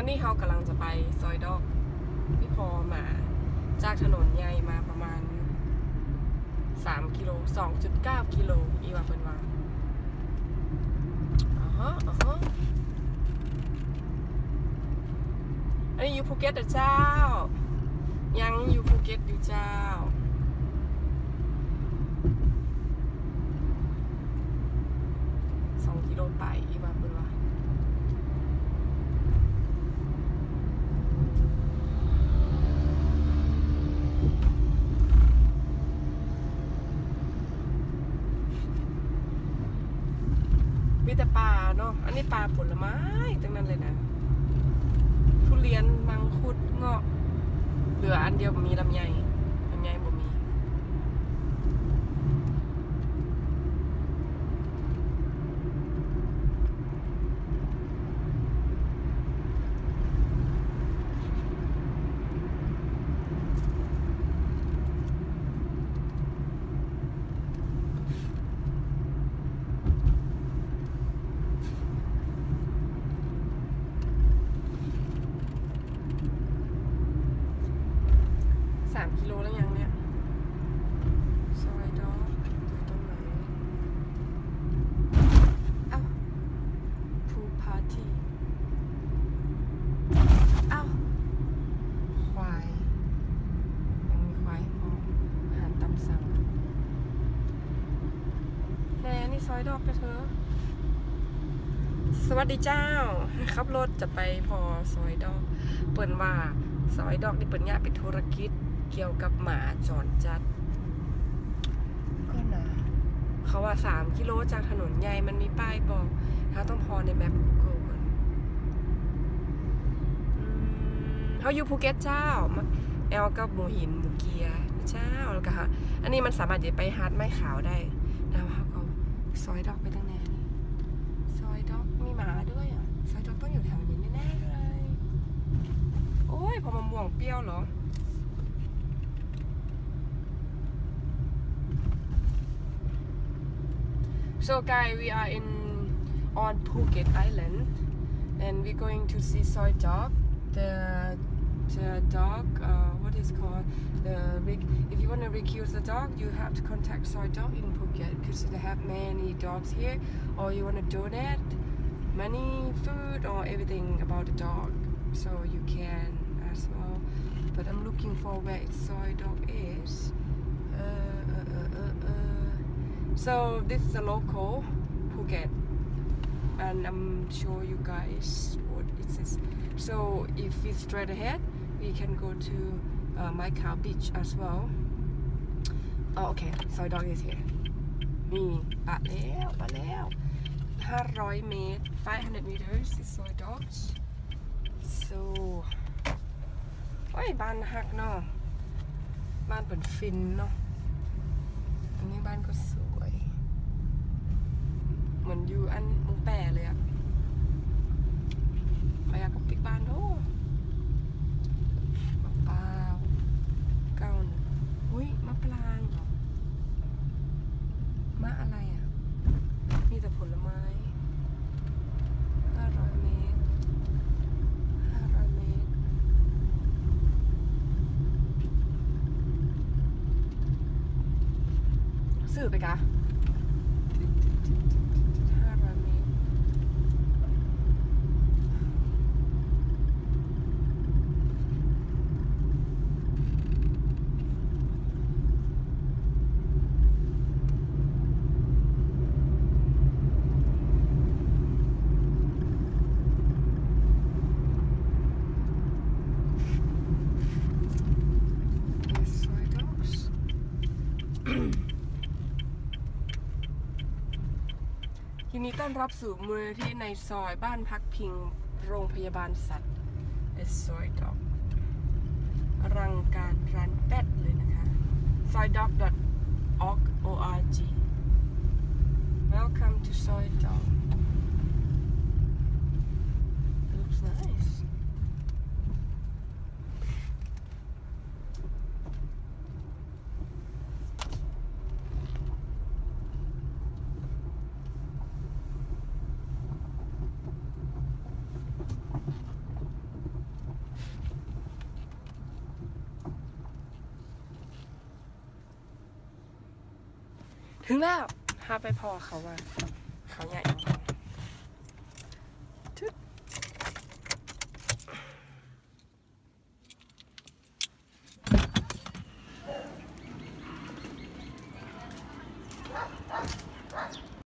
อันนี้เขากำลังจะไปซอยดอกพี่พอมา จากถนนใหญ่มาประมาณ 3 กิโล 2.9 กิโลอีว่าเพิ่นว่าอ่าฮะอาฮะอันนี้อยู่ภูเก็ตหรอเจ้า ยังอยู่ภูเก็ตอยู่เจ้า สองกิโลไปอีว่าเพิ่นว่า มีแต่ปลาเนาะ อันนี้ปลาผลไม้ทั้งนั้นเลยนะ ทุเรียน มังคุด เงาะ เหลืออันเดียวมีลำไยลำไยบ่มี สาม กิโลแล้วยังเนี่ยซอยดอกอยู่ตรงไหนอ้าวพูพาร์ตี้อ้าวควาย ยังมีควายอ๋ออาหารตามสั่งแน่นี่ซอยดอกนะเธอสวัสดีเจ้าขับรถจะไปพอซอยดอก เปิ่นว่าซอยดอกนี่เปิ่นเนี่ยเป็นธุรกิจ เกี่ยวกับหมาจรจัด ก็นะเขาว่าสามกิโลจากถนนใหญ่มันมีป้ายบอกถ้าต้องพอในแมป Google ก่อนอืมเขาอยู่ภูเก็ตเจ้ามาแอลกับหมูหินหมูเกียเจ้าแล้วก็ฮะอันนี้มันสามารถจะไปฮาร์ดไม้ขาวได้แล้วเขาก็ซอยดอกไปตั้งแน่นี่ซอยดอกมีหมาด้วยอะซอยดอกต้องอยู่แถวนี้แน่ๆเลย โอ้ยพอมะม่วงเปรี้ยวเหรอ So, guys, we are in on Phuket Island, and we're going to see soy dog. The the dog, uh, what is called the rec- if you want to recuse the dog, you have to contact soy dog in Phuket because they have many dogs here. Or you want to donate money, food, or everything about the dog, so you can as well. But I'm looking for where soy dog is. Uh, uh, uh. So this is a local Phuket, and I'm sure you guys what it is. So if we straight ahead, we can go to uh, My Cow Beach as well. Oh, okay. Soy dog is here. นี่ปะแล้วปะแล้ว500 เมตร 500 meters is soy dogs so โอ้ยบ้านฮักเนาะบ้านเป็นฟินเนาะ อยู่อันมุงแปรเลยอะไปอยากับปิกบ้านโอ้มะปราวเก้าอุ้ยมะปรางเหรอมะอะไรอะมีแต่ผลไม้ห้าร้อยเมตรห้าร้อยเมตร สื่อไปกะห้าร้อยเมตร Yes, soy dogs. ทีนี้ต้อนรับสู่มูลนิธิในซอยบ้านพักพิงโรงพยาบาลสัตว์เอซอยด็อกรังการร้านแปดเลยนะคะซอยด็อก org ถึงแล้วพาไปพอเขาว่าเขาใหญ่